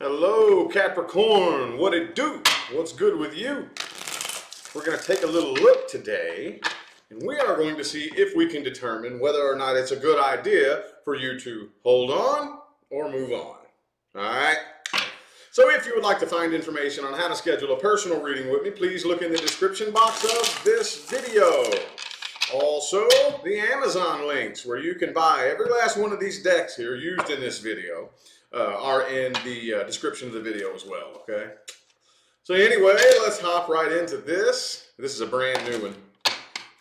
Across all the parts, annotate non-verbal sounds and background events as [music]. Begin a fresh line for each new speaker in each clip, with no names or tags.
Hello, Capricorn. What it do? What's good with you? We're going to take a little look today, and we are going to see if we can determine whether or not it's a good idea for you to hold on or move on. All right? So if you would like to find information on how to schedule a personal reading with me, please look in the description box of this video. Also, the Amazon links where you can buy every last one of these decks here used in this video uh, are in the uh, description of the video as well, okay? So anyway, let's hop right into this. This is a brand new one.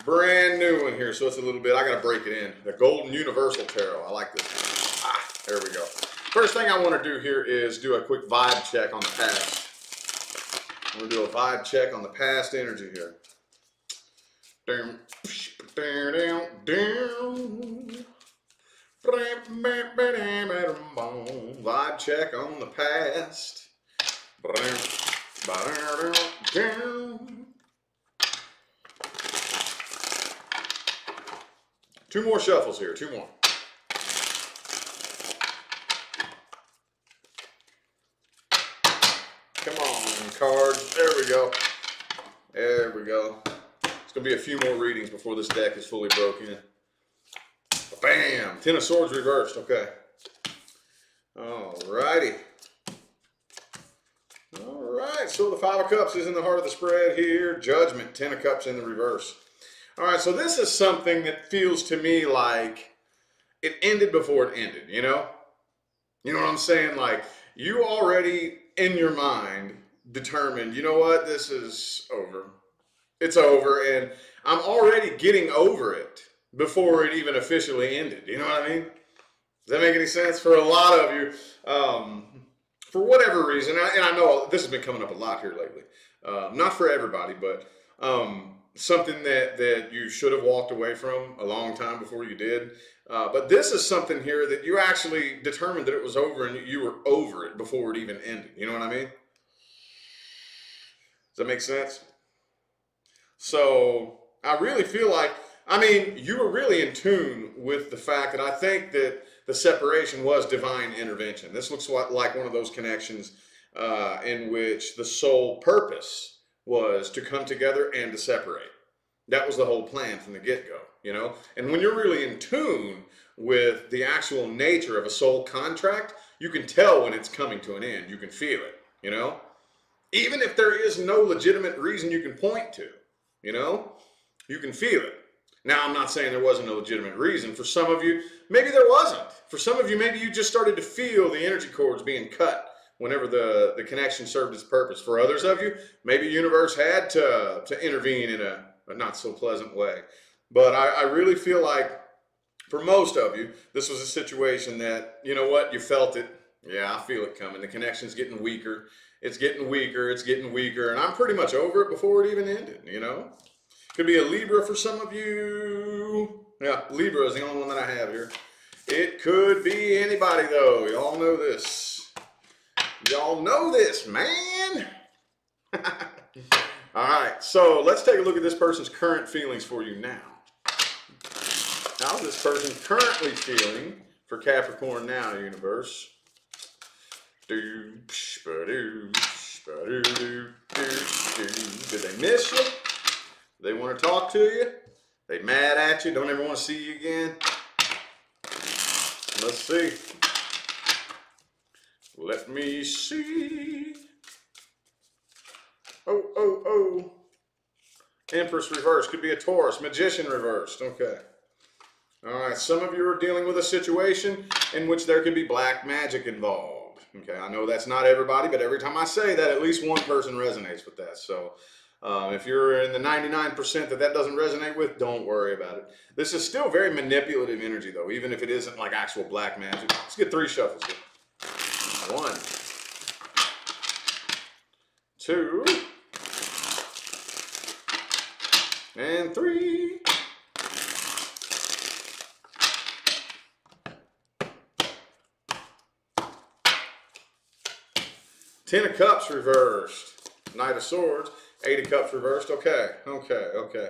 Brand new one here, so it's a little bit, I gotta break it in. The Golden Universal Tarot, I like this. Ah, there we go. First thing I wanna do here is do a quick vibe check on the past. I'm gonna do a vibe check on the past energy here. Down, down, down. Vibe check on the past. Two more shuffles here, two more. Come on, cards. There we go. There we go. Going to be a few more readings before this deck is fully broken. Bam! Ten of Swords reversed. Okay. Alrighty. Alright, so the Five of Cups is in the heart of the spread here. Judgment, Ten of Cups in the reverse. Alright, so this is something that feels to me like it ended before it ended, you know? You know what I'm saying? Like, you already, in your mind, determined, you know what, this is over. It's over, and I'm already getting over it before it even officially ended. You know what I mean? Does that make any sense? For a lot of you, um, for whatever reason, and I, know this has been coming up a lot here lately. Uh, not for everybody, but um, something that, that you should have walked away from a long time before you did. Uh, but this is something here that you actually determined that it was over and you were over it before it even ended. You know what I mean? Does that make sense? So I really feel like I mean, you were really in tune with the fact that I think that the separation was divine intervention. This looks like one of those connections uh, in which the sole purpose was to come together and to separate. That was the whole plan from the get go, you know? And when you're really in tune with the actual nature of a soul contract, you can tell when it's coming to an end. You can feel it, you know? Even if there is no legitimate reason you can point to, you know? You can feel it. Now, I'm not saying there wasn't a legitimate reason. For some of you, maybe there wasn't. For some of you, maybe you just started to feel the energy cords being cut whenever the, the connection served its purpose. For others of you, maybe universe had to, to intervene in a, a not so pleasant way. But I, I really feel like for most of you, this was a situation that, you know what, you felt it. Yeah, I feel it coming. The connection's getting weaker. It's getting weaker. It's getting weaker. And I'm pretty much over it before it even ended, you know? Could be a Libra for some of you. Yeah, Libra is the only one that I have here. It could be anybody though. Y'all know this. Y'all know this, man. [laughs] All right, so let's take a look at this person's current feelings for you now. How's this person currently feeling for Capricorn now, universe? Did they miss you? They want to talk to you. They mad at you. Don't ever want to see you again. Let's see. Let me see. Oh, oh, oh. Empress reversed. Could be a Taurus. Magician reversed. Okay. All right. Some of you are dealing with a situation in which there could be black magic involved. Okay. I know that's not everybody, but every time I say that, at least one person resonates with that. So um, if you're in the 99% that that doesn't resonate with, don't worry about it. This is still very manipulative energy, though, even if it isn't like actual black magic. Let's get three shuffles here. One, two, and three. Ten of Cups reversed. Knight of Swords. Eight of Cups reversed. Okay, okay, okay.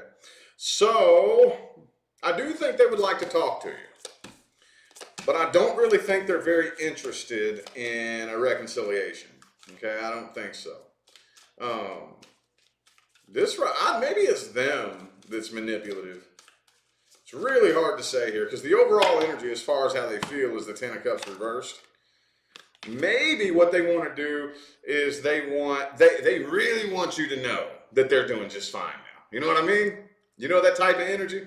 So, I do think they would like to talk to you. but I don't really think they're very interested in a reconciliation. Okay, I don't think so. Um, this I, maybe it's them that's manipulative. It's really hard to say here because the overall energy, as far as how they feel, is the Ten of Cups reversed. Maybe what they want to do is they want they they really want you to know that they're doing just fine now. You know what I mean? You know that type of energy?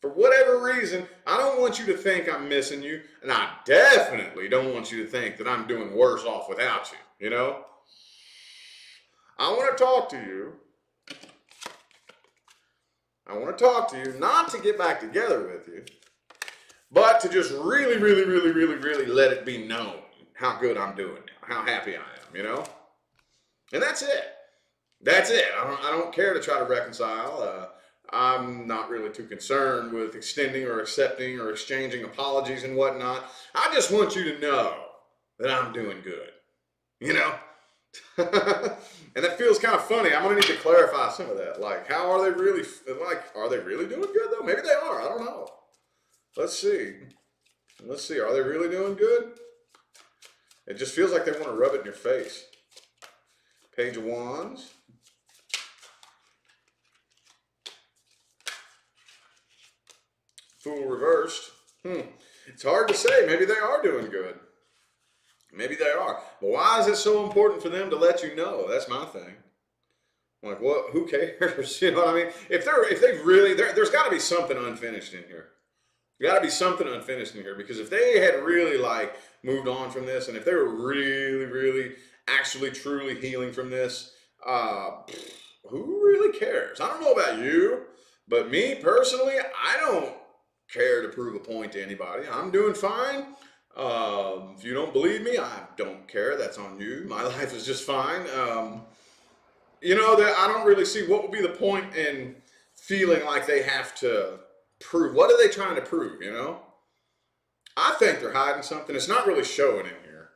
For whatever reason, I don't want you to think I'm missing you, and I definitely don't want you to think that I'm doing worse off without you, you know? I want to talk to you. I want to talk to you, not to get back together with you, but to just really, really, really, really, really let it be known how good I'm doing now, how happy I am, you know? And that's it. That's it. I don't, I don't care to try to reconcile. Uh, I'm not really too concerned with extending or accepting or exchanging apologies and whatnot. I just want you to know that I'm doing good. You know? [laughs] and that feels kind of funny. I'm gonna need to clarify some of that. Like, how are they really? Like, are they really doing good though? Maybe they are. I don't know. Let's see. Let's see. Are they really doing good? It just feels like they want to rub it in your face. Page of Wands. Fool reversed. Hmm. It's hard to say. Maybe they are doing good. Maybe they are. But why is it so important for them to let you know? That's my thing. I'm like, what? Who cares? [laughs] you know what I mean? If they're if they really there's got to be something unfinished in here. Got to be something unfinished in here because if they had really like moved on from this, and if they were really, really, actually, truly healing from this, uh, who really cares? I don't know about you, but me personally, I don't care to prove a point to anybody. I'm doing fine. Um, if you don't believe me, I don't care. That's on you. My [laughs] life is just fine. Um, you know that I don't really see what would be the point in feeling like they have to prove. What are they trying to prove? You know, I think they're hiding something. It's not really showing in here.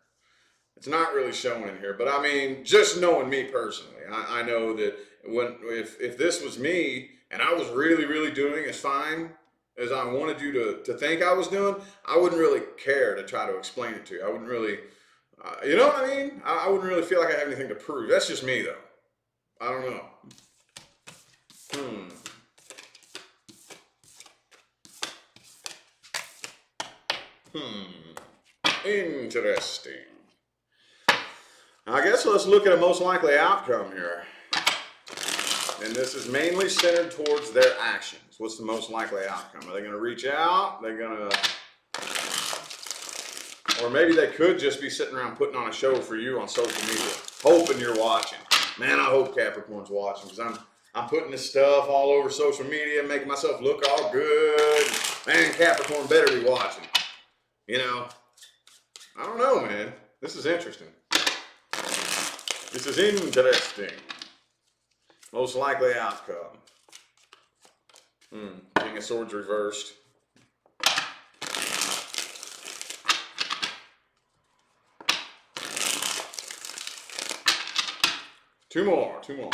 It's not really showing in here. But I mean, just knowing me personally, I, I know that when if if this was me and I was really really doing as fine as I wanted you to, to think I was doing, I wouldn't really care to try to explain it to you. I wouldn't really, uh, you know what I mean? I, I, wouldn't really feel like I have anything to prove. That's just me, though. I don't know. Hmm. Hmm. Interesting. I guess let's look at a most likely outcome here. And this is mainly centered towards their actions. What's the most likely outcome? Are they going to reach out? They're going to... Or maybe they could just be sitting around putting on a show for you on social media, hoping you're watching. Man, I hope Capricorn's watching because I'm I'm putting this stuff all over social media, making myself look all good. Man, Capricorn better be watching. You know, I don't know, man. This is interesting. This is interesting. Most likely outcome. Hmm. King of Swords reversed. Two more, two more.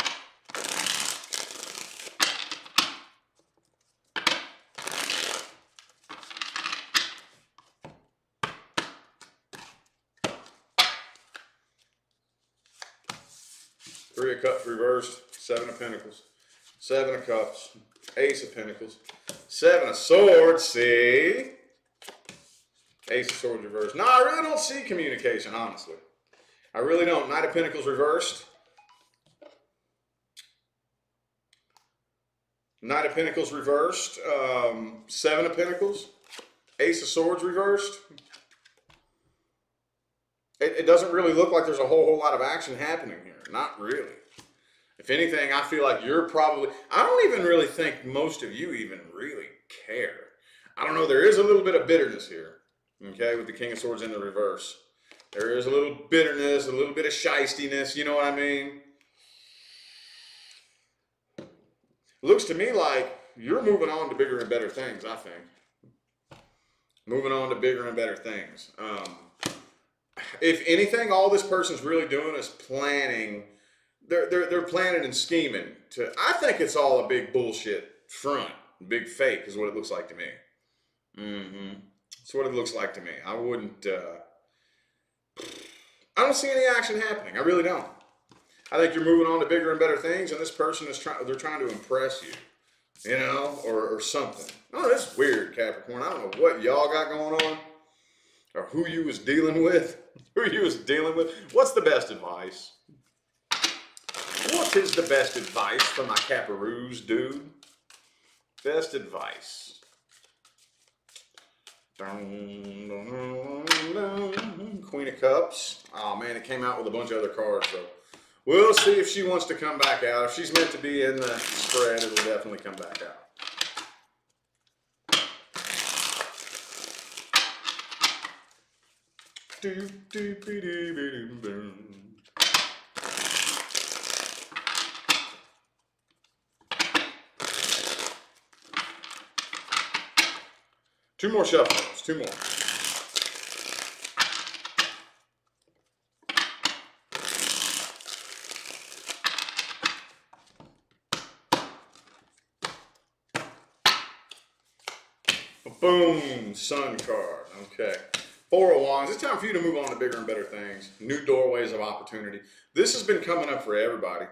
Three of Cups reversed. Seven of Pentacles, Seven of Cups, Ace of Pentacles, Seven of Swords, see? Ace of Swords reversed. No, I really don't see communication, honestly. I really don't. Knight of Pentacles reversed. Knight of Pentacles reversed. Um, Seven of Pentacles. Ace of Swords reversed. It, it doesn't really look like there's a whole, whole lot of action happening here. Not really. If anything, I feel like you're probably, I don't even really think most of you even really care. I don't know, there is a little bit of bitterness here, okay, with the King of Swords in the reverse. There is a little bitterness, a little bit of shystiness, you know what I mean? Looks to me like you're moving on to bigger and better things, I think. Moving on to bigger and better things. Um, if anything, all this person's really doing is planning they're they're they're planning and scheming to. I think it's all a big bullshit front, big fake is what it looks like to me. Mm-hmm. That's what it looks like to me. I wouldn't. Uh, I don't see any action happening. I really don't. I think you're moving on to bigger and better things, and this person is trying. They're trying to impress you, you know, or, or something. Oh, that's weird, Capricorn. I don't know what y'all got going on, or who you was dealing with, [laughs] who you was dealing with. What's the best advice? What is the best advice for my Caparoos, dude? Best advice. Queen of Cups. Oh man, it came out with a bunch of other cards, so we'll see if she wants to come back out. If she's meant to be in the spread, it'll definitely come back out. Do, do, do, do, do, do. Two more shuffles, two more. Boom, sun card. Okay. Four of Wands. It's time for you to move on to bigger and better things. New doorways of opportunity. This has been coming up for everybody.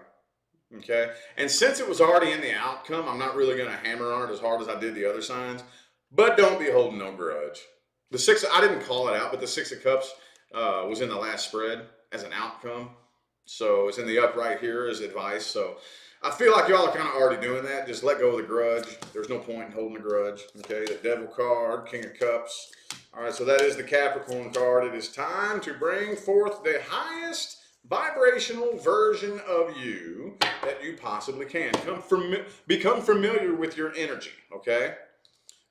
Okay. And since it was already in the outcome, I'm not really going to hammer on it as hard as I did the other signs. But don't be holding no grudge. The six, I didn't call it out, but the six of cups uh, was in the last spread as an outcome. So it's in the upright here as advice. So I feel like y'all are kind of already doing that. Just let go of the grudge. There's no point in holding a grudge. Okay, the devil card, king of cups. All right, so that is the Capricorn card. It is time to bring forth the highest vibrational version of you that you possibly can. Come become familiar with your energy, okay?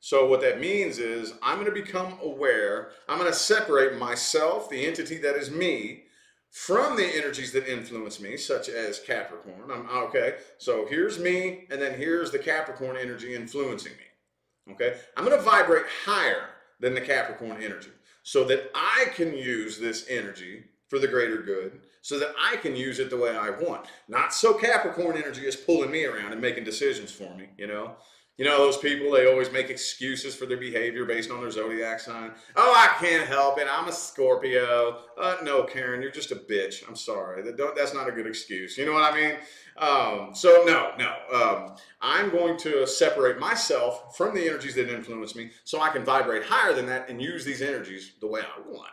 So what that means is I'm going to become aware. I'm going to separate myself, the entity that is me, from the energies that influence me, such as Capricorn. I'm ah, okay. So here's me, and then here's the Capricorn energy influencing me. Okay. I'm going to vibrate higher than the Capricorn energy so that I can use this energy for the greater good, so that I can use it the way I want. Not so Capricorn energy is pulling me around and making decisions for me, you know. You know, those people, they always make excuses for their behavior based on their zodiac sign. Oh, I can't help it. I'm a Scorpio. Uh, no, Karen, you're just a bitch. I'm sorry. That that's not a good excuse. You know what I mean? Um, so, no, no. Um, I'm going to separate myself from the energies that influence me so I can vibrate higher than that and use these energies the way I want.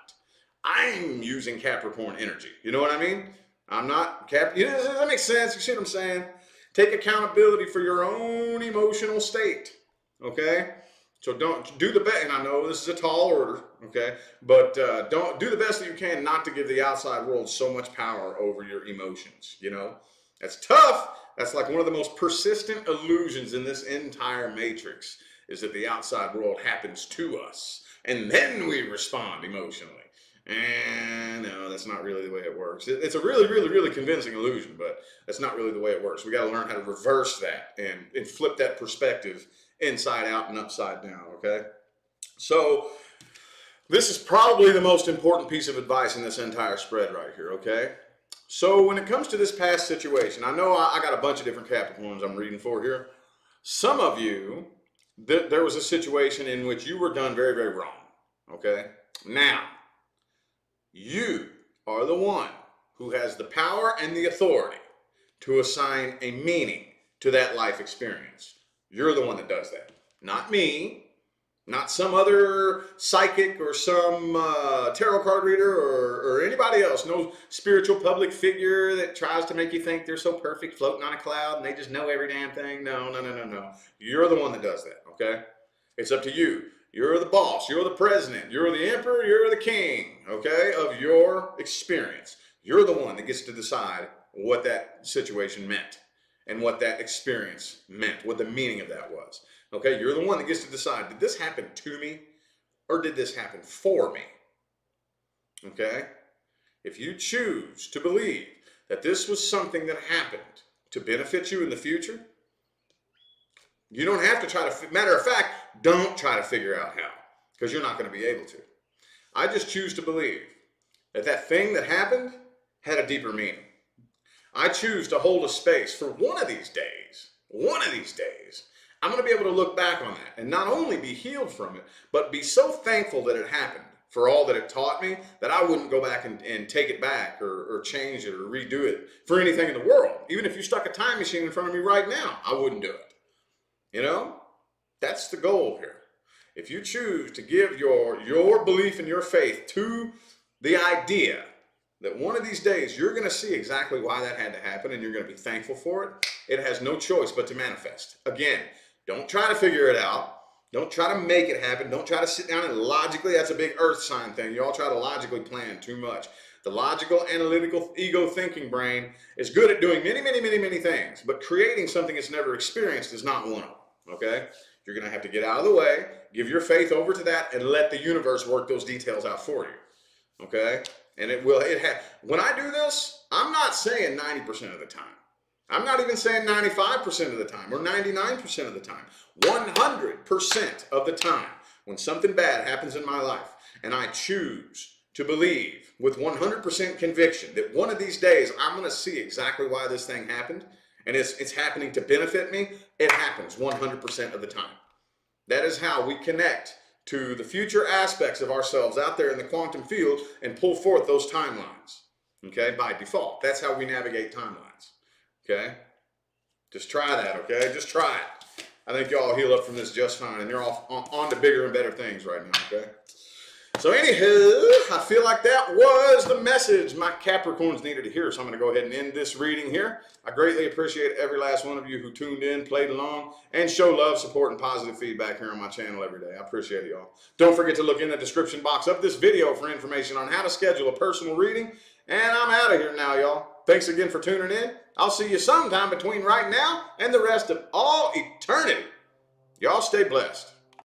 I'm using Capricorn energy. You know what I mean? I'm not Cap. You know, does that make sense? You see what I'm saying? Take accountability for your own emotional state. Okay? So don't do the best, and I know this is a tall order, okay? But uh, don't do the best that you can not to give the outside world so much power over your emotions. You know, that's tough. That's like one of the most persistent illusions in this entire matrix is that the outside world happens to us, and then we respond emotionally. And no, that's not really the way it works. It, it's a really, really, really convincing illusion, but that's not really the way it works. We got to learn how to reverse that and, and flip that perspective inside out and upside down, okay? So, this is probably the most important piece of advice in this entire spread right here, okay? So, when it comes to this past situation, I know I, I got a bunch of different Capricorns I'm reading for here. Some of you, th- there was a situation in which you were done very, very wrong, okay? Now, you are the one who has the power and the authority to assign a meaning to that life experience. You're the one that does that, not me, not some other psychic or some uh, tarot card reader or, or anybody else. No spiritual public figure that tries to make you think they're so perfect floating on a cloud and they just know every damn thing. No, no, no, no, no. You're the one that does that, okay? It's up to you. You're the boss. You're the president. You're the emperor. You're the king, okay, of your experience. You're the one that gets to decide what that situation meant and what that experience meant, what the meaning of that was. Okay, you're the one that gets to decide did this happen to me or did this happen for me? Okay, if you choose to believe that this was something that happened to benefit you in the future, you don't have to try to, matter of fact, don't try to figure out how, because you're not going to be able to. I just choose to believe that that thing that happened had a deeper meaning. I choose to hold a space for one of these days, one of these days, I'm going to be able to look back on that and not only be healed from it, but be so thankful that it happened for all that it taught me that I wouldn't go back and, and take it back or, or change it or redo it for anything in the world. Even if you stuck a time machine in front of me right now, I wouldn't do it. You know, that's the goal here. If you choose to give your your belief and your faith to the idea that one of these days you're going to see exactly why that had to happen and you're going to be thankful for it, it has no choice but to manifest. Again, don't try to figure it out. Don't try to make it happen. Don't try to sit down and logically, that's a big earth sign thing. You all try to logically plan too much. The logical, analytical, ego thinking brain is good at doing many, many, many, many things, but creating something it's never experienced is not one of them. Okay? You're going to have to get out of the way, give your faith over to that, and let the universe work those details out for you. Okay? And it will, it ha- when I do this, I'm not saying 90% of the time. I'm not even saying 95% of the time or 99% of the time. 100% of the time, when something bad happens in my life and I choose to believe with 100% conviction that one of these days I'm going to see exactly why this thing happened and it's, it's happening to benefit me, it happens 100% of the time. That is how we connect to the future aspects of ourselves out there in the quantum field and pull forth those timelines. Okay, by default. That's how we navigate timelines. Okay? Just try that, okay? Just try it. I think y'all heal up from this just fine, and you're off on, on to bigger and better things right now, okay? So anywho, I feel like that was the message my Capricorns needed to hear. So I'm going to go ahead and end this reading here. I greatly appreciate every last one of you who tuned in, played along, and show love, support, and positive feedback here on my channel every day. I appreciate y'all. Don't forget to look in the description box of this video for information on how to schedule a personal reading. And I'm out of here now, y'all. Thanks again for tuning in. I'll see you sometime between right now and the rest of all eternity. Y'all stay blessed.